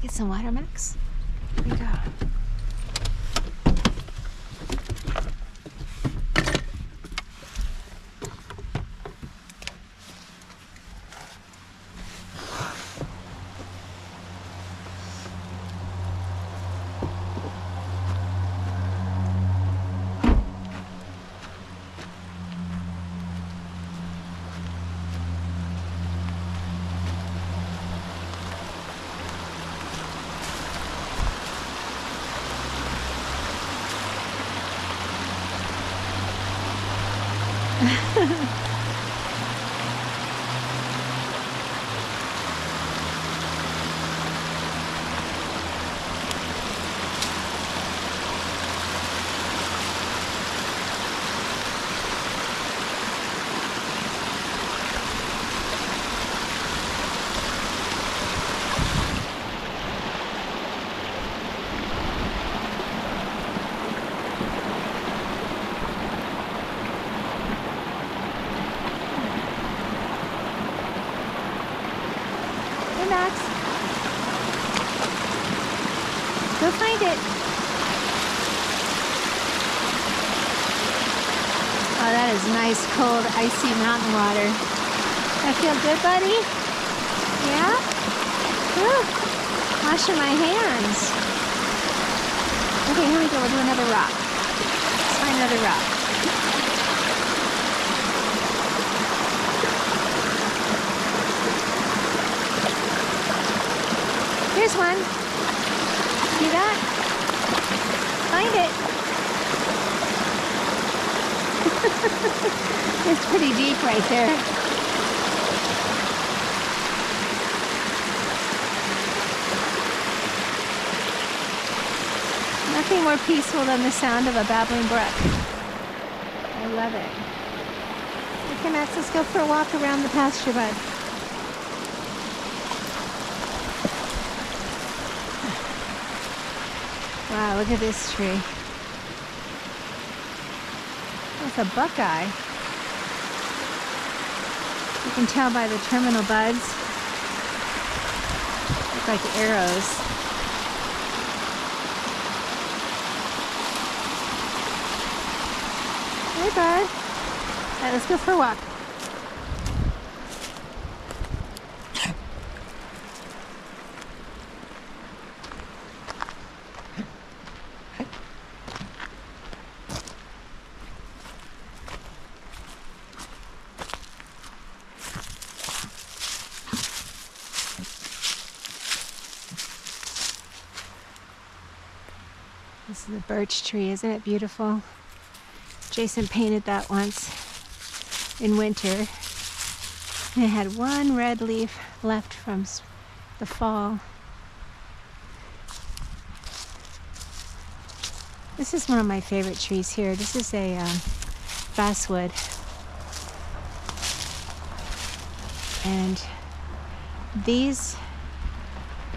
get some water, Max? Here we go. Hey, Max. Go find it. Oh, that is nice, cold, icy mountain water. I feel good, buddy? Yeah? Whew. Washing my hands. Okay, here we go. We'll do another rock. Let's find another rock. Here's one. See that? Find it. it's pretty deep right there. Nothing more peaceful than the sound of a babbling brook. I love it. Okay, Max, let's go for a walk around the pasture bud. Wow, look at this tree. A buckeye. You can tell by the terminal buds. Look like arrows. Hey, bud. Let's go for a walk. A birch tree, isn't it beautiful? Jason painted that once in winter. And it had one red leaf left from the fall. This is one of my favorite trees here. This is a um, basswood. And these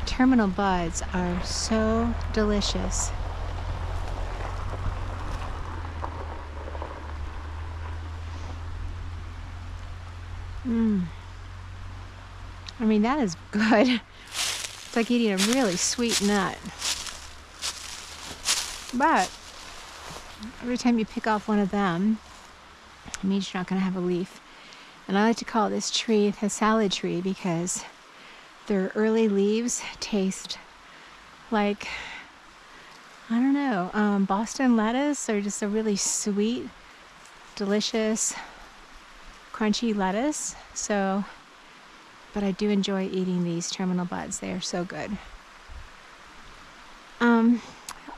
terminal buds are so delicious. I mean, that is good. It's like eating a really sweet nut. But every time you pick off one of them, it means you're not going to have a leaf. And I like to call this tree the salad tree because their early leaves taste like, I don't know, um, Boston lettuce or just a really sweet, delicious, crunchy lettuce. So, but I do enjoy eating these terminal buds. They are so good. Um,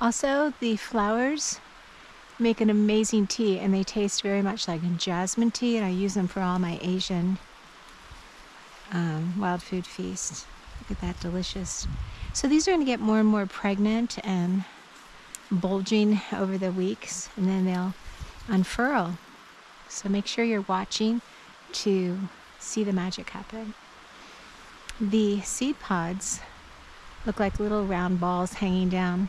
also, the flowers make an amazing tea and they taste very much like jasmine tea, and I use them for all my Asian um, wild food feasts. Look at that, delicious. So these are going to get more and more pregnant and bulging over the weeks, and then they'll unfurl. So make sure you're watching to see the magic happen. The seed pods look like little round balls hanging down,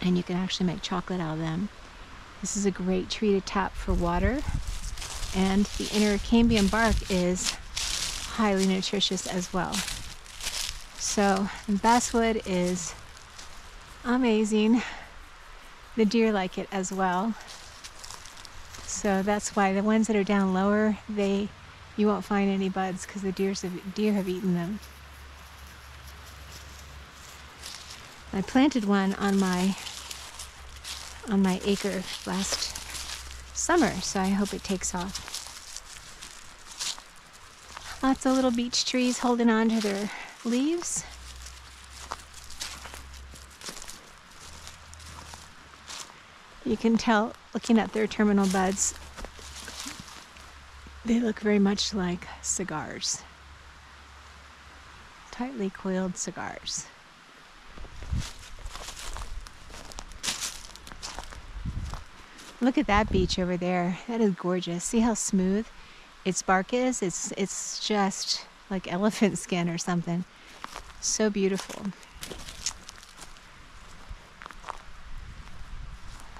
and you can actually make chocolate out of them. This is a great tree to tap for water, and the inner cambium bark is highly nutritious as well. So basswood is amazing. The deer like it as well. So that's why the ones that are down lower, they you won't find any buds because the deers have, deer have eaten them. I planted one on my on my acre last summer, so I hope it takes off. Lots of little beech trees holding on to their leaves. You can tell looking at their terminal buds, they look very much like cigars, tightly coiled cigars. Look at that beech over there. That is gorgeous. See how smooth its bark is? It's it's just like elephant skin or something. So beautiful.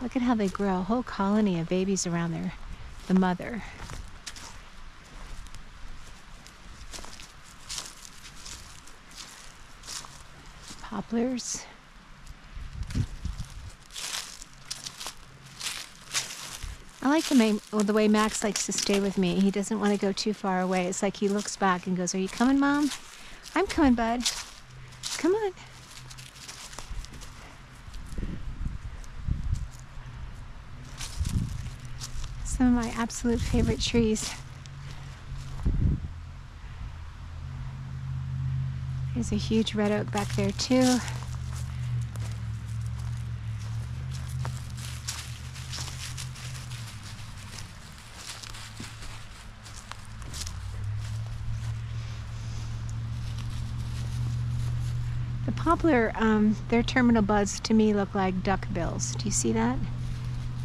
Look at how they grow. A whole colony of babies around there. the mother. Poplars. I like the, well, the way Max likes to stay with me. He doesn't want to go too far away. It's like he looks back and goes, Are you coming, Mom? I'm coming, bud. Come on. Some of my absolute favorite trees. There's a huge red oak back there, too. The poplar, um, their terminal buds to me look like duck bills. Do you see that?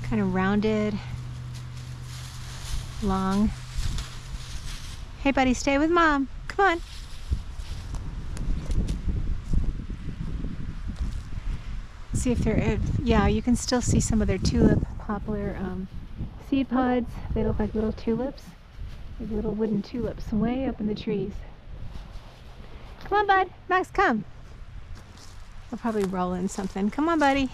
Kind of rounded, long. Hey buddy, stay with mom. Come on. See if they're, yeah, you can still see some of their tulip poplar um, seed pods. They look like little tulips, like little wooden tulips way up in the trees. Come on, bud. Max, come. I'll probably roll in something. Come on, buddy.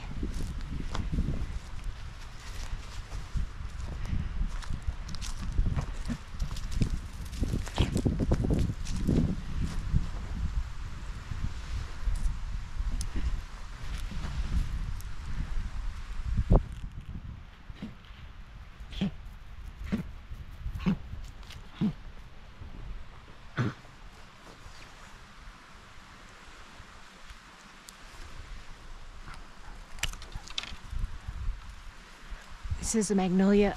This is a magnolia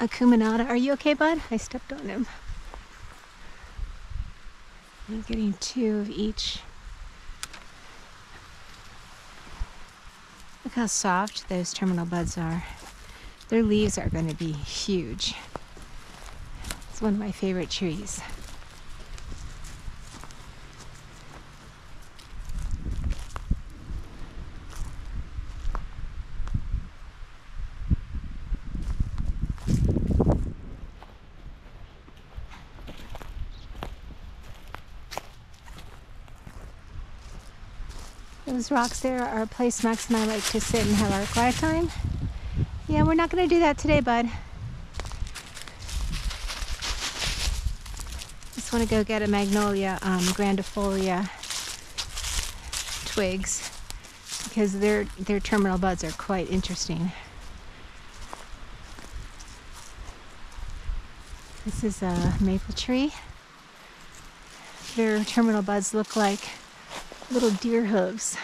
acuminata. Are you okay, bud? I stepped on him. I'm getting two of each. Look how soft those terminal buds are. Their leaves are going to be huge. It's one of my favorite trees. Those rocks there are a place Max and I like to sit and have our quiet time. Yeah, we're not going to do that today, bud. Just want to go get a magnolia um, grandifolia twigs because their their terminal buds are quite interesting. This is a maple tree. Their terminal buds look like little deer hooves.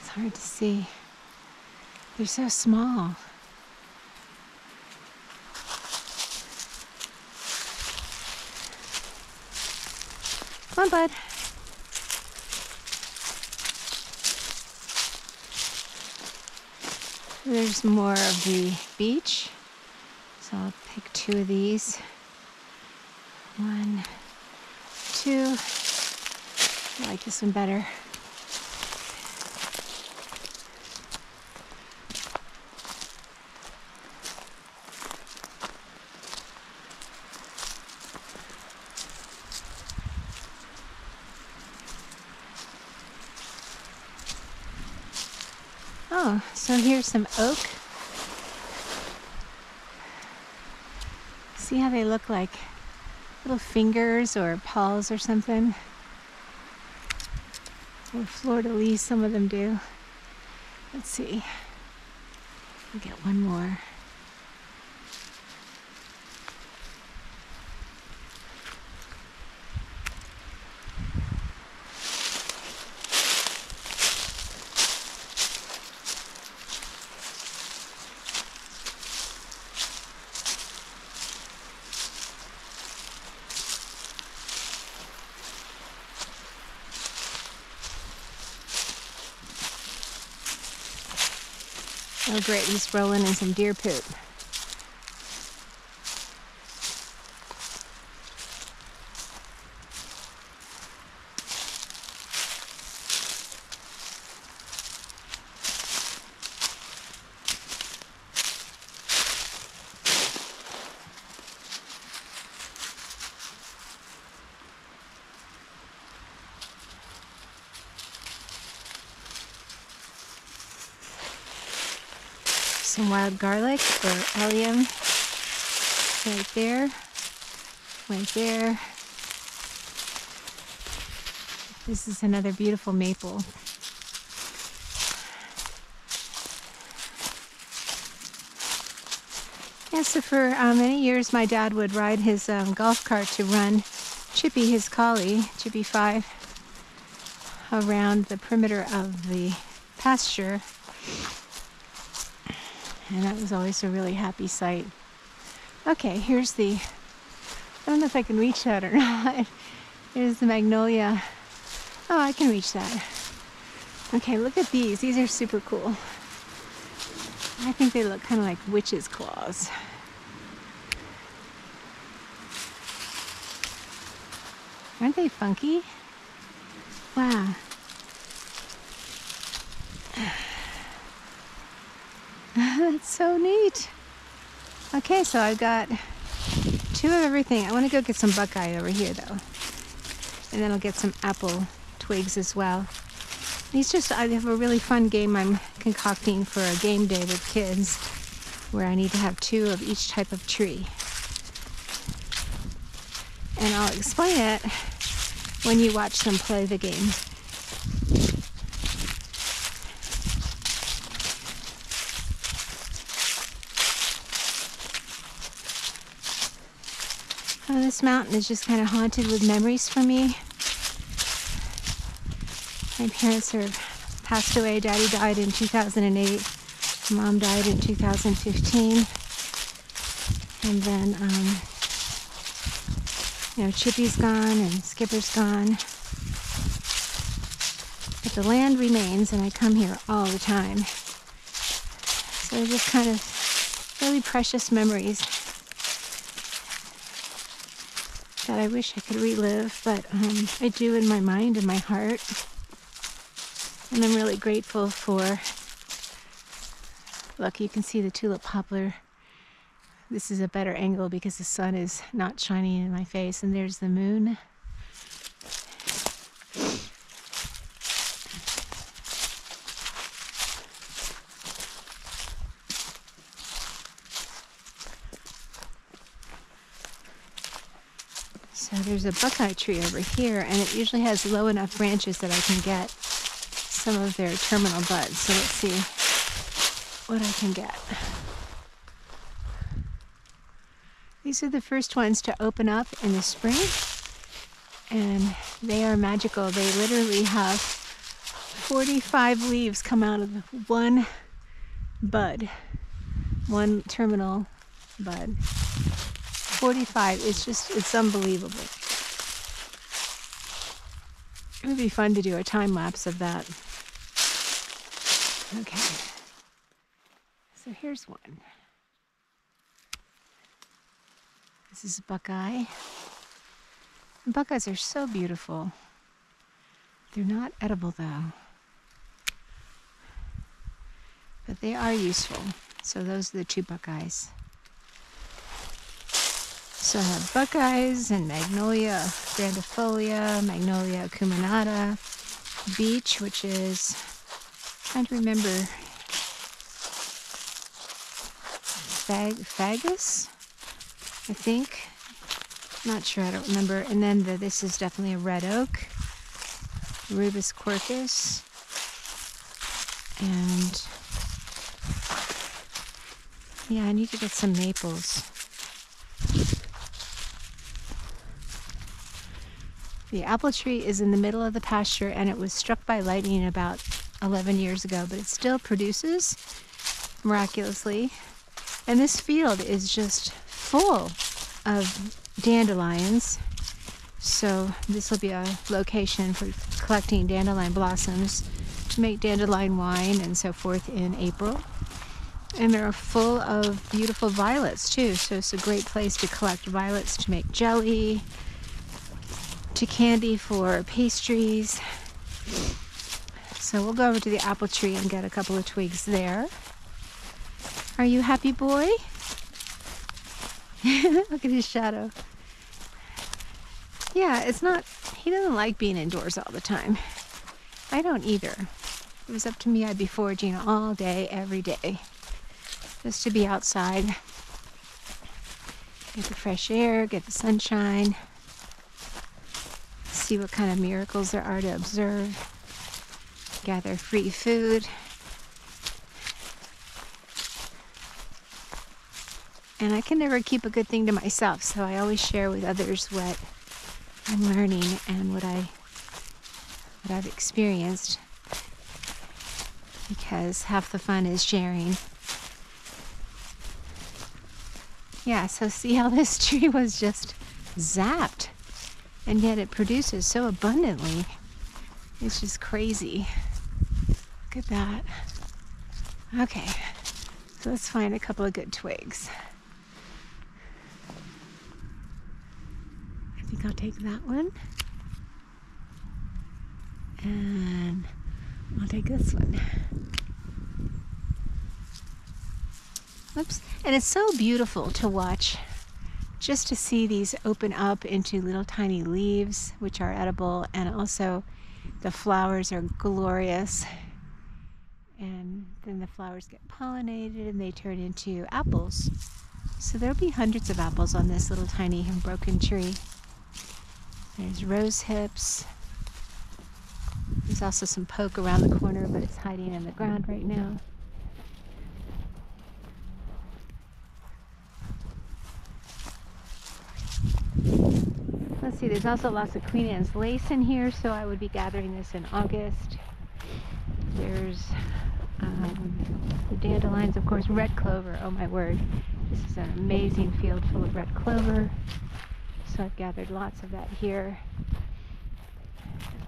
It's hard to see. They're so small. Come on, bud. There's more of the beech. So I'll pick two of these. One, two. I like this one better. Oh, so here's some oak. See how they look like little fingers or paws or something. Or fleur de lis, some of them do. Let's see. We'll get one more. Oh great, he's rolling in some deer poop. Some wild garlic or allium right there, right there. This is another beautiful maple. Yeah, so for uh, many years my dad would ride his um, golf cart to run Chippy, his collie, Chippy 5, around the perimeter of the pasture and that was always a really happy sight. Okay, here's the, I don't know if I can reach that or not. Here's the magnolia. Oh, I can reach that. Okay, look at these. These are super cool. I think they look kind of like witch's claws. Aren't they funky? Wow. That's so neat. Okay, so I've got two of everything. I want to go get some buckeye over here though. And then I'll get some apple twigs as well. These just, I have a really fun game I'm concocting for a game day with kids where I need to have two of each type of tree. And I'll explain it when you watch them play the game. Oh, this mountain is just kind of haunted with memories for me. My parents are passed away. Daddy died in 2008. Mom died in 2015. And then, um, you know, Chippy's gone and Skipper's gone. But the land remains, and I come here all the time. So just kind of really precious memories that I wish I could relive, but um, I do in my mind and my heart. And I'm really grateful for. Look, you can see the tulip poplar. This is a better angle because the sun is not shining in my face, and there's the moon. So there's a buckeye tree over here, and it usually has low enough branches that I can get some of their terminal buds. So let's see what I can get. These are the first ones to open up in the spring, and they are magical. They literally have 45 leaves come out of one bud, one terminal bud. 45. It's just, it's unbelievable. It would be fun to do a time lapse of that. Okay. So here's one. This is a Buckeye. And Buckeyes are so beautiful. They're not edible though. But they are useful. So those are the two Buckeyes. So I have Buckeyes and Magnolia grandifolia, Magnolia acuminata, Beech, which is, trying to remember, Fag Fagus, I think. Not sure, I don't remember. And then the, this is definitely a red oak, Rubus quercus, and yeah, I need to get some maples. The apple tree is in the middle of the pasture and it was struck by lightning about 11 years ago, but it still produces miraculously. And this field is just full of dandelions. So this will be a location for collecting dandelion blossoms to make dandelion wine and so forth in April. And they're full of beautiful violets too. So it's a great place to collect violets to make jelly, to candy for pastries. So we'll go over to the apple tree and get a couple of twigs there. Are you happy boy? Look at his shadow. Yeah, it's not, he doesn't like being indoors all the time. I don't either. If it was up to me, I'd be foraging all day, every day. Just to be outside, get the fresh air, get the sunshine, see what kind of miracles there are to observe, gather free food. And I can never keep a good thing to myself, so I always share with others what I'm learning and what I what I've experienced because half the fun is sharing. Yeah, so see how this tree was just zapped and yet it produces so abundantly. It's just crazy. Look at that. Okay, so let's find a couple of good twigs. I think I'll take that one. And I'll take this one. Oops. And it's so beautiful to watch just to see these open up into little tiny leaves, which are edible, and also the flowers are glorious. And then the flowers get pollinated and they turn into apples. So there'll be hundreds of apples on this little tiny broken tree. There's rose hips. There's also some poke around the corner, but it's hiding in the ground right now. Let's see, there's also lots of Queen Anne's lace in here, so I would be gathering this in August. There's um, the dandelions, of course, red clover. Oh my word, this is an amazing field full of red clover. So I've gathered lots of that here.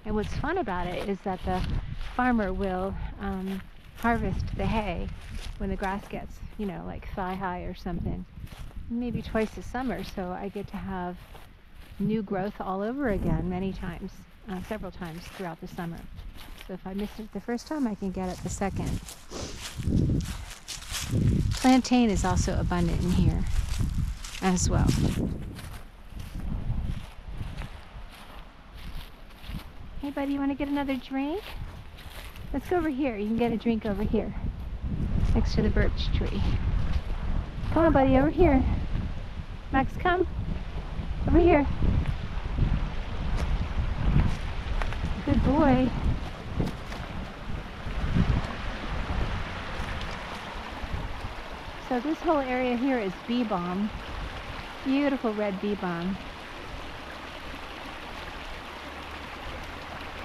And what's fun about it is that the farmer will um, harvest the hay when the grass gets, you know, like thigh high or something, maybe twice a summer. So I get to have new growth all over again many times, uh, several times throughout the summer. So if I missed it the first time, I can get it the second. Plantain is also abundant in here as well. Hey buddy, you want to get another drink? Let's go over here. You can get a drink over here next to the birch tree. Come on buddy, over here. Max, come. Over here. Good boy. So this whole area here is bee balm. Beautiful red bee balm.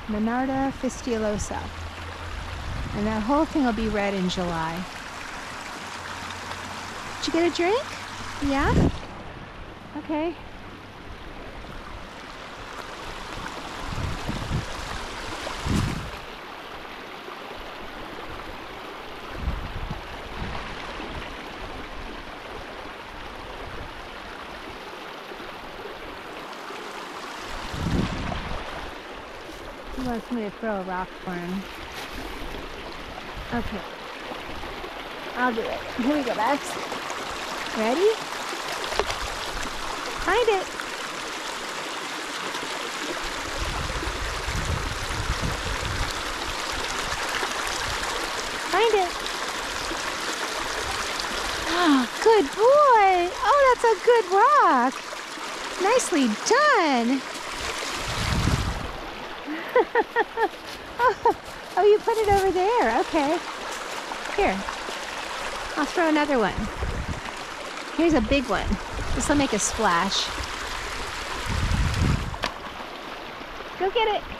Monarda fistulosa. And that whole thing will be red in July. Did you get a drink? Yeah? Okay. Me to throw a rock for him. Okay. I'll do it. Here we go, Max. Ready? Find it. Find it. Oh, Good boy. Oh, that's a good rock. Nicely done. oh, you put it over there. Okay. Here. I'll throw another one. Here's a big one. This will make a splash. Go get it.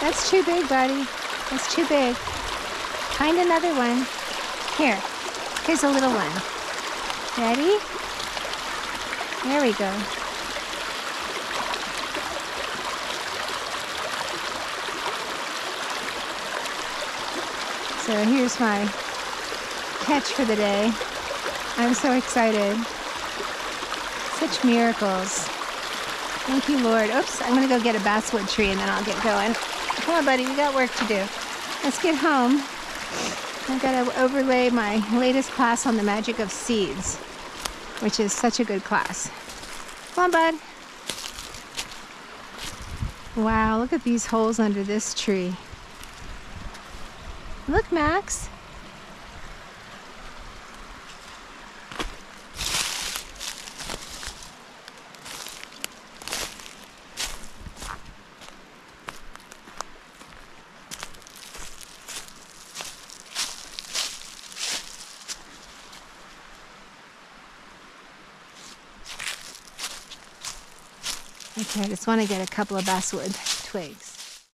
That's too big, buddy. That's too big. Find another one. Here. Here's a little one. Ready? There we go. So here's my catch for the day. I'm so excited. Such miracles. Thank you, Lord. Oops, I'm going to go get a basswood tree and then I'll get going. Come on, buddy, we got work to do. Let's get home. I've got to overlay my latest class on the magic of seeds, which is such a good class. Come on, bud. Wow, look at these holes under this tree. Look, Max. Just want to get a couple of basswood twigs.